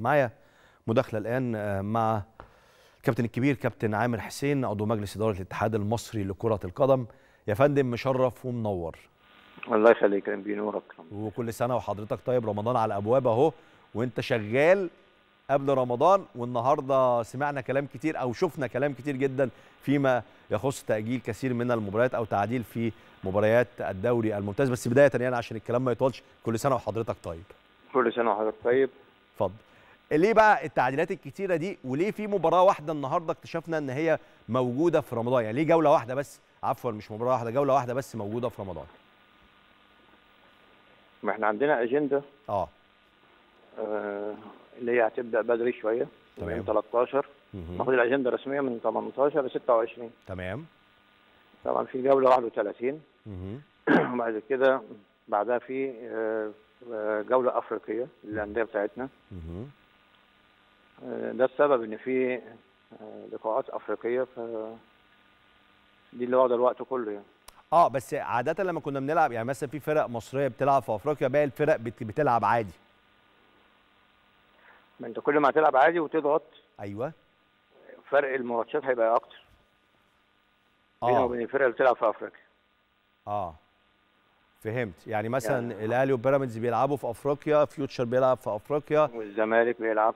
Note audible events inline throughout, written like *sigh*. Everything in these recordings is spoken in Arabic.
معايا مداخلة الآن آه، مع الكابتن الكبير كابتن عامر حسين عضو مجلس إدارة الاتحاد المصري لكرة القدم. يا فندم مشرف ومنور. الله يخليك يا بينورك وكل سنة وحضرتك. طيب رمضان على الابواب أهو وأنت شغال قبل رمضان والنهاردة سمعنا كلام كتير أو شفنا كلام كتير جدا فيما يخص تأجيل كثير من المباريات أو تعديل في مباريات الدوري الممتاز. بس بداية يعني عشان الكلام ما يطولش كل سنة وحضرتك طيب. كل سنة وحضرتك طيب. اتفضل. ليه بقى التعديلات الكتيرة دي؟ وليه في مباراة واحدة النهارده اكتشفنا إن هي موجودة في رمضان؟ يعني ليه جولة واحدة بس؟ عفوا مش مباراة واحدة جولة واحدة بس موجودة في رمضان. ما إحنا عندنا أجندة. آه. آه اللي هي هتبدأ بدري شوية تمام. من 13 مهم. ناخد الأجندة الرسمية من 18 ل 26 تمام. طبعا في جولة 31 مهم. *clears throat* وبعد كده بعدها في آه، آه، جولة أفريقية للأندية بتاعتنا. ده السبب إن في آه، لقاءات أفريقية ف دي اللي واخدة الوقت كله يعني. آه بس عادة لما كنا بنلعب يعني مثلا في فرق مصرية بتلعب في أفريقيا باقي الفرق بت- بتلعب عادي. ما أنت كل ما هتلعب عادي وتضغط أيوه. فرق الماتشات هيبقى أكتر. آه. وبين الفرق اللي بتلعب في أفريقيا. آه. فهمت. يعني مثلا الأهلي وبيراميدز بيلعبوا في أفريقيا فيوتشر بيلعب في أفريقيا. والزمالك بيلعب.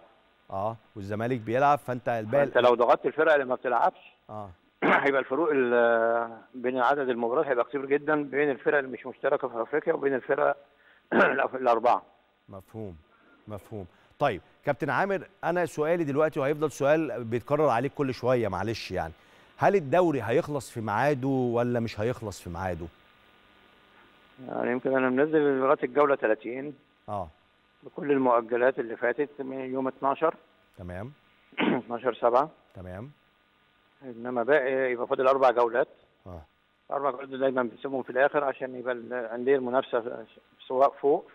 آه والزمالك بيلعب فأنت الباقي انت لو ضغطت الفرق اللي ما بتلعبش آه. *clears throat* هيبقى الفروق ال- بين عدد المباريات هيبقى كتير جدا بين الفرق اللي مش مشتركة في أفريقيا وبين الفرق *clears throat* الأربعة. مفهوم مفهوم. طيب كابتن عامر أنا سؤالي دلوقتي وهيفضل سؤال بيتكرر عليك كل شوية معلش يعني. هل الدوري هيخلص في ميعاده ولا مش هيخلص في ميعاده؟ يعني يمكن أنا منزل لغاية الجولة 30 آه. بكل المؤجلات اللي فاتت من يوم 12 تمام. *clears throat* 12 7 تمام. إنما باقي يبقى فاضل أربع جولات. آه. أربع جولات دايما بنسيبهم في الآخر عشان يبقى الانديه المنافسة سواء فوق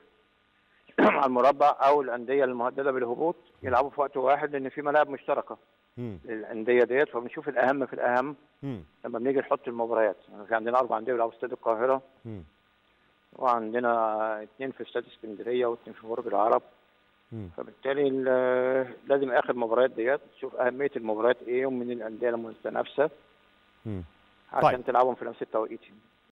*clears throat* على المربع أو الأندية المهددة بالهبوط يلعبوا في وقت واحد لأن في ملاعب مشتركة للأندية ديت. فبنشوف الأهم في الأهم لما بنيجي نحط المباريات. يعني في عندنا أربع أندية بيلعبوا في استاد القاهرة. وعندنا اثنين في استاد اسكندرية واثنين في برج العرب. فبالتالي ال- لازم آخر مباريات ديت تشوف أهمية المباريات إيه ومن الأندية المتنافسه عشان طيب. تلعبهم في نفس التوقيت